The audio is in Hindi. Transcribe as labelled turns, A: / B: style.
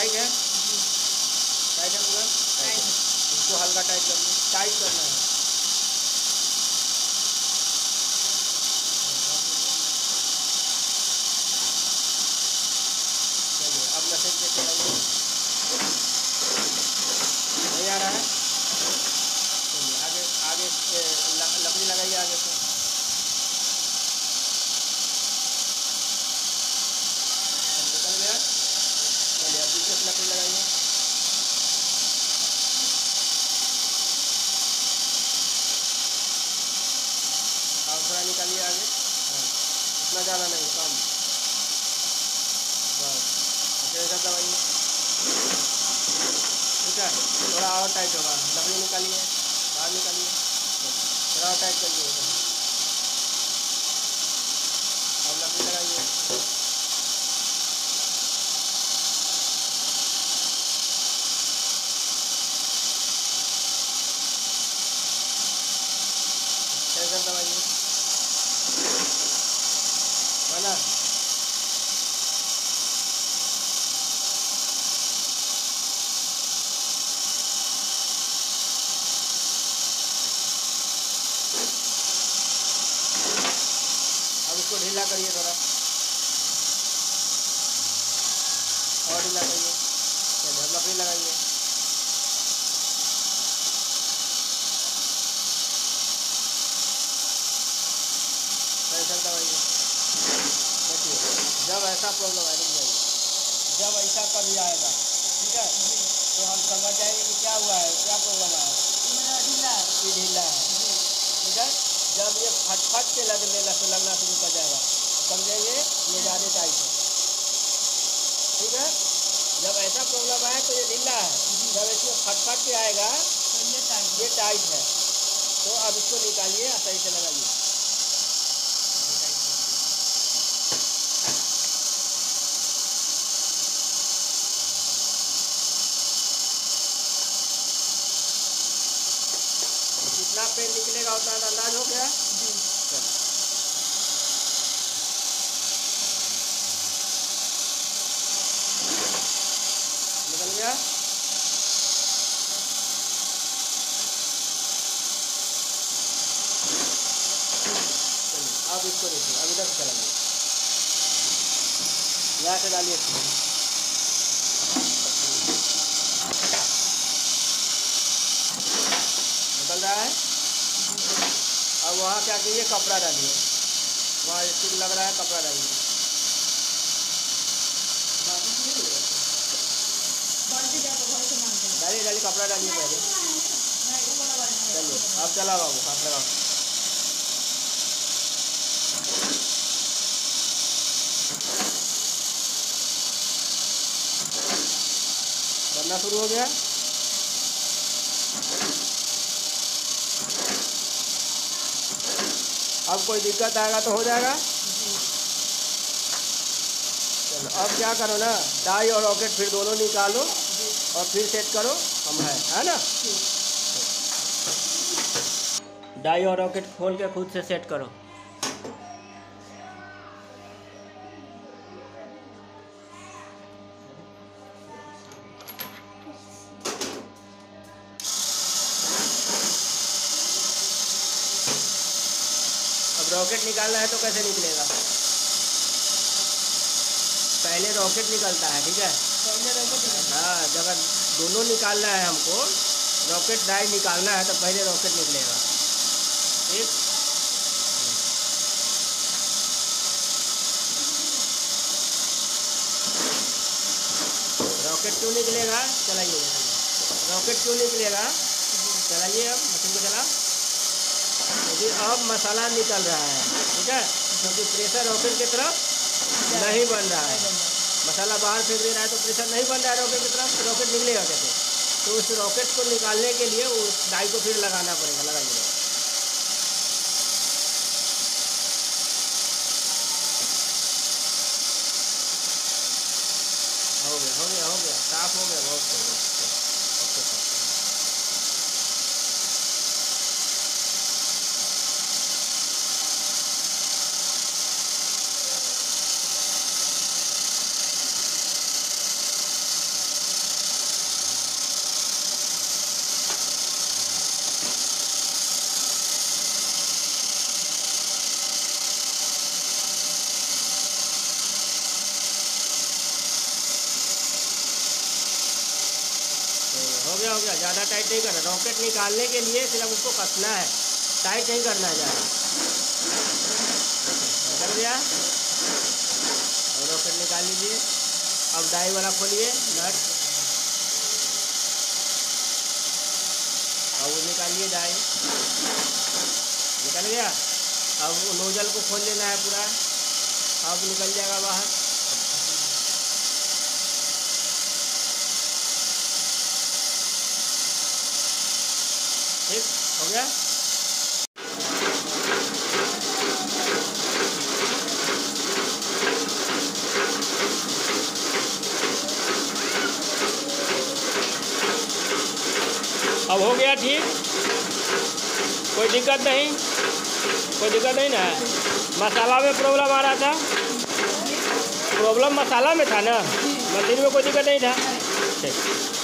A: टाइट है? टाइट है पूरा टाइट इसको हल्का टाइट करना टाइट करना है चलिए अब मशीन पे चलाइए नहीं आ रहा है चलिए आगे आगे ए, ल- लकड़ी लगाइए आगे से सब निकल गया चलिए अब पीछे से लकड़ी लगाइए और थोड़ा निकालिए आगे हाँ इतना ज़्यादा नहीं, कम। बस ऐसे ठीक है, थोड़ा और टाइट होगा। लकड़ी निकालिए, बाहर निकालिए। थोड़ा और टाइट करिए इसे। अब लकड़ी लगाइए टेंशन दबाइए है ना अब इसको ढीला करिए थोड़ा। और ढीला करिए। अब लकड़ी लगाइए। दबाइए देखिए जब ऐसा प्रॉब्लम जाइए जब ऐसा कभी आएगा ठीक है। तो हम समझ जाएँगे कि क्या हुआ है क्या प्रॉब्लम आया। ढीला है। ठीक है। जब ये फटफट फट के लगने लग लगना शुरू कर जाएगा समझेंगे? ये ज़्यादा टाइप है। ठीक है? जब ऐसा प्रॉब्लम आए तो ये ढीला है। जब इसमें फटफट फट के आएगा तो ये टाइट है। तो अब इसको निकालिए सही से लगाइए। कितना पेन निकलेगा उतना अंदाज हो गया। चलो निकल गया। अब इसको देखिए इधर से चलाइए यहाँ से डालिए। रहा है। अब वहाँ क्या कीजिए, कपड़ा डालिए। वहाँ स्टिक लग रहा है, कपड़ा डालिए। डालिए डालिए, कपड़ा डालिए पहले। चलिए, अब चला बाबू, हाथ लगाओ। बनना शुरू हो गया? अब कोई दिक्कत आएगा तो हो जाएगा। चलो, अब क्या करो ना, डाई और रॉकेट फिर दोनों निकालो और फिर सेट करो, हम है है ना? डाई और रॉकेट खोल के खुद से सेट करो। रॉकेट निकालना है तो कैसे निकलेगा? पहले रॉकेट निकलता है ठीक है? हाँ। जब दोनों निकालना है हमको रॉकेट डाई निकालना है तो पहले रॉकेट निकलेगा। ठीक? रॉकेट क्यों निकलेगा? चलाइए। रॉकेट क्यों निकलेगा? चलाइए अब मशीन को चला क्योंकि अब मसाला निकल रहा है, ठीक है? क्योंकि प्रेशर रॉकेट की तरफ़ नहीं बन रहा है। मसाला बाहर फेंक दे रहा है तो प्रेशर नहीं बन रहा है रॉकेट की तरफ़ तो रॉकेट निकलेगा कैसे तो उस रॉकेट को निकालने के लिए उस डाई को फिर लगाना पड़ेगा लगाइए हो गया हो गया हो गया। साफ़ हो गया, बहुत हो गया। का ज़्यादा टाइट नहीं करना। रॉकेट निकालने के लिए सिर्फ़ उसको कसना है। टाइट नहीं करना ज़्यादा। निकल गया। और रॉकेट निकाल लीजिए। अब डाई वाला खोलिए। नट अब वो निकालिए डाई निकल गया। अब नोजल को खोल लेना है पूरा। अब निकल जाएगा बाहर ठीक हो गया अब हो गया ठीक। कोई दिक्कत नहीं। कोई दिक्कत नहीं ना। मसाला में प्रॉब्लम आ रहा था। प्रॉब्लम मसाला में था ना। मशीन में कोई दिक्कत नहीं था। ठीक।